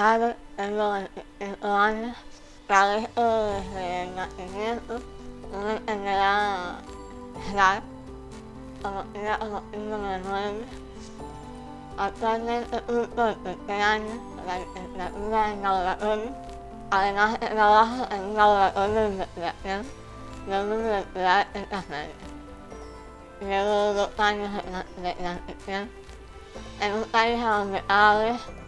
abre el año cada de nacimiento una enfermedad general como era como número 9 actualmente un corte este año la licenciatura en laboratorio además trabajo en un laboratorio de investigación de una universidad extranjera luego dos años de transición en un país donde abre es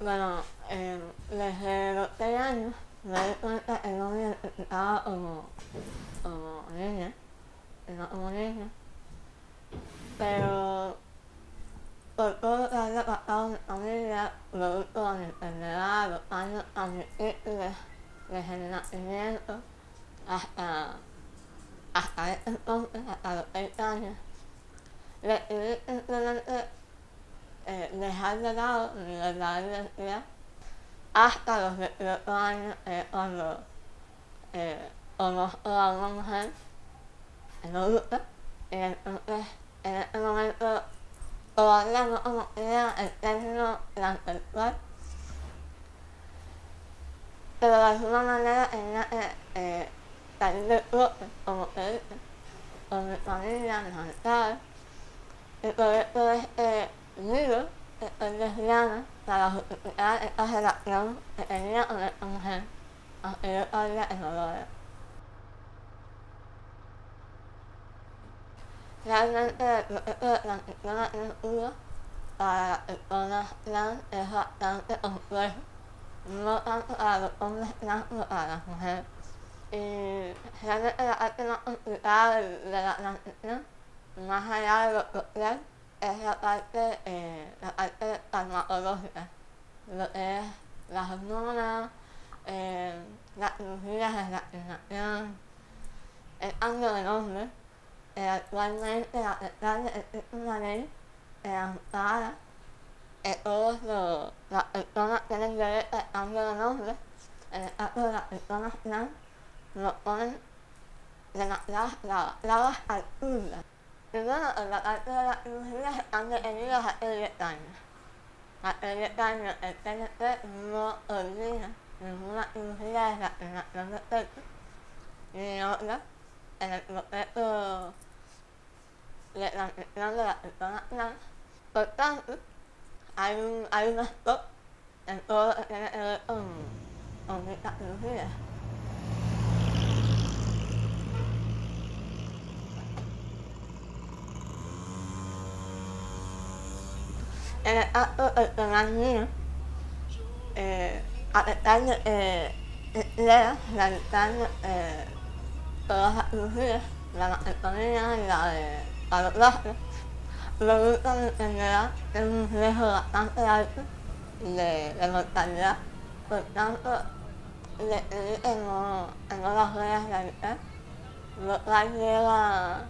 Bueno, eh, desde los tres años me di cuenta que no me identificaba como, como niña, no como niña. Pero por todo lo que había pasado en mi familia, producto de mi enfermedad, los años difíciles desde el nacimiento hasta, hasta ese entonces, hasta los seis años, decidí eh, dejar de lado mi hasta los 18 años eh, cuando eh, conozco a una mujer en adulta y entonces en ese momento todavía no conocía el término transexual pero de alguna manera tenía que eh, salir del closet, como se para justificar esta relación que tenía con esta mujer, aunque yo todavía que no lo era. Realmente el proceso de transición a cultura para las personas trans es bastante complejo, no tanto para los hombres trans como para las mujeres. Y realmente la parte más complicada de, de la transición, más allá de lo social, es la parte, eh, la parte farmacológica, lo que es las hormonas, eh, las cirugías de vacunación, el cambio de nombre. Eh, actualmente la Australia existe una ley que ampara que todos los, las được tienen derecho al cambio de nombre. En el caso de las personas trans, lo ponen demasiadas trabas absurdas. ăn bueno, en la parte de las được están detenidas hace 10 años. Hace 10 años el TNT no ordena ninguna cirugía de vacunación de sexo ni otra en el proceso de transición de las personas trans. Por tanto, hay un, hay un stop ăn todo lo que tiene que ver con, con dichas cirugías. en el acto personal mío, eh, a pesar de que lea realizando eh, todas las cirugías, la mastectomía y la de paloplastia, producto de mi enfermedad es un riesgo bastante alto de, de mortalidad, por tanto, decidí que no, no las voy a realizar, lo cual lleva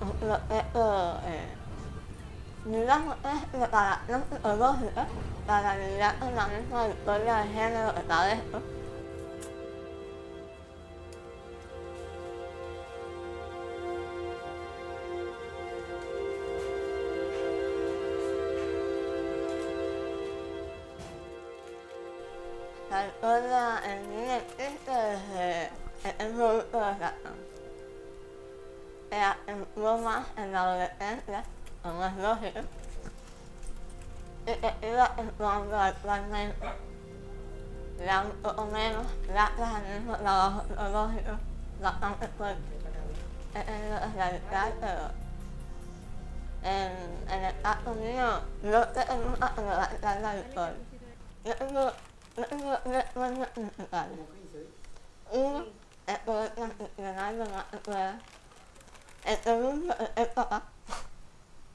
un proceso eh, digamos es preparación là para lidiar con la misma historia de là que padezco. La historia en mí existe desde el producto de razón. Era un más en la adolescencia como es it, it que iba actuando actualmente ya un poco menos gracias al mismo trabajo psicológico bastante fuerte. He tenido que realizar, pero en, em em caso mío, no sé nunca em me va a quitar la victoria. Yo tengo, yo tengo tres sueños principales. Uno em poder transicionar lo más que pueda. El em es em papá.